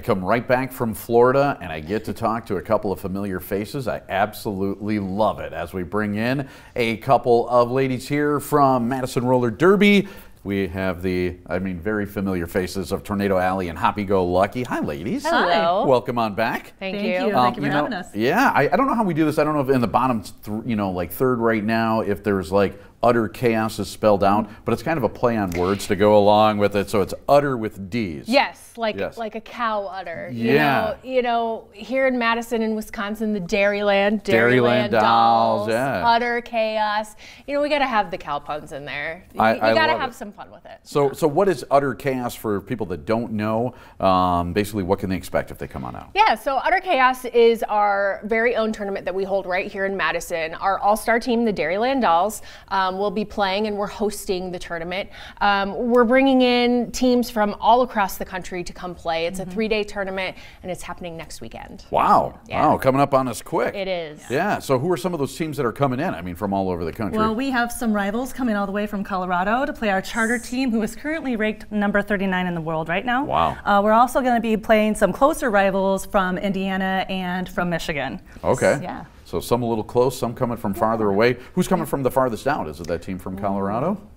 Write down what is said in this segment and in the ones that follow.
I come right back from Florida and I get to talk to a couple of familiar faces. I absolutely love it as we bring in a couple of ladies here from Madison Roller Derby. We have the, I mean, very familiar faces of Tornado Alley and Hoppy Go Lucky. Hi, ladies. Hello. Welcome on back. Thank, Thank you. you. Um, Thank you for know, having us. Yeah, I, I don't know how we do this. I don't know if in the bottom, th- you know, like third right now, if there's like utter chaos is spelled out, but it's kind of a play on words to go along with it. So it's utter with D's. Yes, like Yes. like a cow udder. You Yeah. know, you know, here in Madison in Wisconsin, the Dairyland, Dairyland dolls, yeah. utter chaos. You know, we got to have the cow puns in there. You, I- you I got to have it. some fun with it. So, so what is utter chaos for people that don't know? Um, basically, what can they expect if they come on out? Yeah, so Utter Chaos is our very own tournament that we hold right here in Madison. Our all star team, the Dairyland Dolls, um, will be playing and we're hosting the tournament. Um, we're bringing in teams from all across the country to come play. It's a three day tournament and it's happening next weekend. Wow, Yeah. wow, coming up on us quick. It is. Yeah. So, who are some of those teams that are coming in? I mean, from all over the country. Well, we have some rivals coming all the way from Colorado to play our charter team, who is currently ranked number 39 in the world right now. Wow. Uh, we're also going to be playing some closer rivals from Indiana and from Michigan. okay. Yeah. So some a little close, some coming from farther away. Who's coming from the farthest out? Is it that team from Colorado?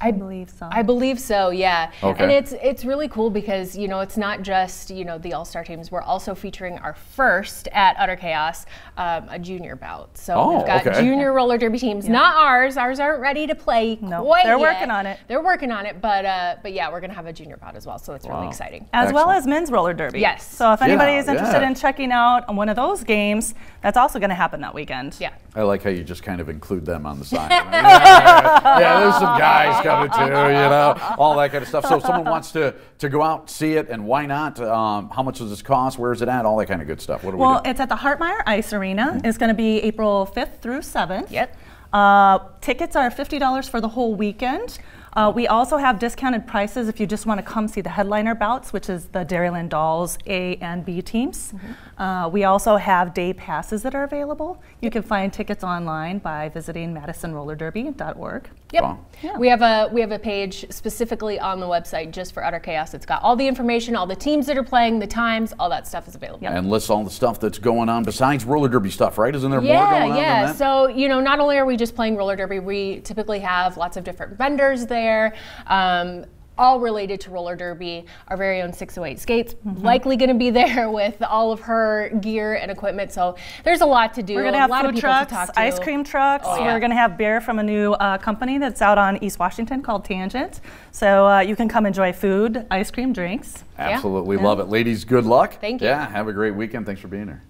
I believe so. I believe so, yeah. Okay. And it's it's really cool because you know it's not just you know the all star teams. We're also featuring our first at Utter Chaos um, a junior bout. So Oh, we've got okay. junior roller derby teams, not ours. Ours aren't ready to play. No, quite they're yet. working on it. They're working on it, but uh, but yeah, we're gonna have a junior bout as well. So it's really exciting. as well as men's roller derby. Yes. So if anybody Yeah, is interested yeah. in checking out one of those games, that's also going to happen that weekend. Yeah. I like how you just kind of include them on the side. yeah, yeah, there's some guys coming too, you know, all that kind of stuff. So if someone wants to, to go out, see it, and why not? Um, how much does this cost? Where is it at? All that kind of good stuff. What do Well, we do? it's at the Hartmeyer Ice Arena. It's going to be April 5th through 7th. Yep. Uh, tickets are $50 for the whole weekend. Uh, we also have discounted prices if you just want to come see the headliner bouts, which is the Dairyland Dolls A and B teams. Uh, we also have day passes that are available. You can find tickets online by visiting madisonrollerderby.org. Yep. Wow. We have a we have a page specifically on the website just for Utter Chaos. It's got all the information, all the teams that are playing, the times, all that stuff is available. and lists all the stuff that's going on besides roller derby stuff, right? Isn't there more Yeah, going on yeah. than that? So, you know, not only are we just playing roller derby, we typically have lots of different vendors there. Um, all related to roller derby. Our very own 608 Skates Mm-hmm. likely going to be there with all of her gear and equipment. So there's a lot to do. We're going to have lot food of people trucks, to talk to. ice cream trucks. Oh, yeah. We're going to have beer from a new uh, company that's out on East Washington called Tangent. So uh, you can come enjoy food, ice cream, drinks. Absolutely love it. Ladies, good luck. Thank you. Yeah, have a great weekend. Thanks for being here.